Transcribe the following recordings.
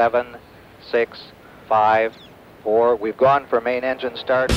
seven, six, five, four. We've gone for main engine start.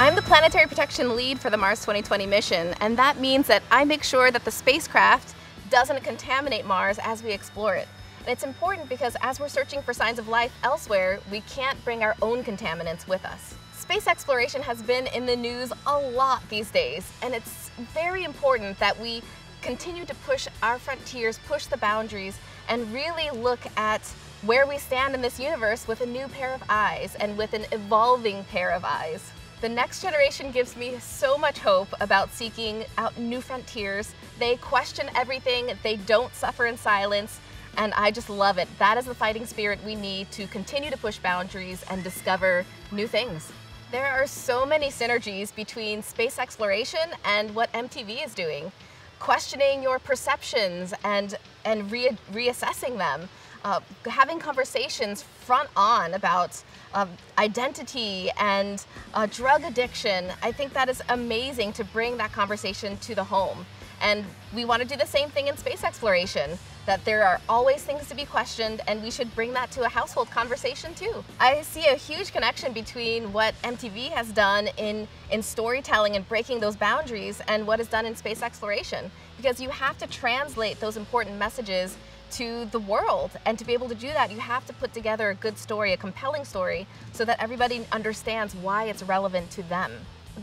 I'm the planetary protection lead for the Mars 2020 mission, and that means that I make sure that the spacecraft doesn't contaminate Mars as we explore it. And it's important because as we're searching for signs of life elsewhere, we can't bring our own contaminants with us. Space exploration has been in the news a lot these days, and it's very important that we continue to push our frontiers, push the boundaries, and really look at where we stand in this universe with a new pair of eyes and with an evolving pair of eyes. The next generation gives me so much hope about seeking out new frontiers. They question everything, they don't suffer in silence, and I just love it. That is the fighting spirit we need to continue to push boundaries and discover new things. There are so many synergies between space exploration and what MTV is doing. Questioning your perceptions and, and re reassessing them uh, having conversations front on about um, identity and uh, drug addiction. I think that is amazing to bring that conversation to the home. And we want to do the same thing in space exploration, that there are always things to be questioned and we should bring that to a household conversation too. I see a huge connection between what MTV has done in, in storytelling and breaking those boundaries and what is done in space exploration. Because you have to translate those important messages to the world. And to be able to do that, you have to put together a good story, a compelling story, so that everybody understands why it's relevant to them.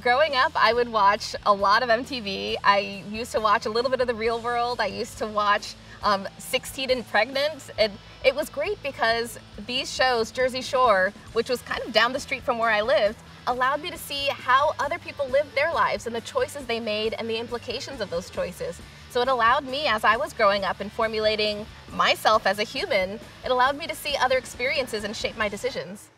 Growing up, I would watch a lot of MTV. I used to watch a little bit of The Real World. I used to watch um, 16 and Pregnant. And it was great because these shows, Jersey Shore, which was kind of down the street from where I lived, allowed me to see how other people lived their lives and the choices they made and the implications of those choices. So it allowed me, as I was growing up and formulating myself as a human, it allowed me to see other experiences and shape my decisions.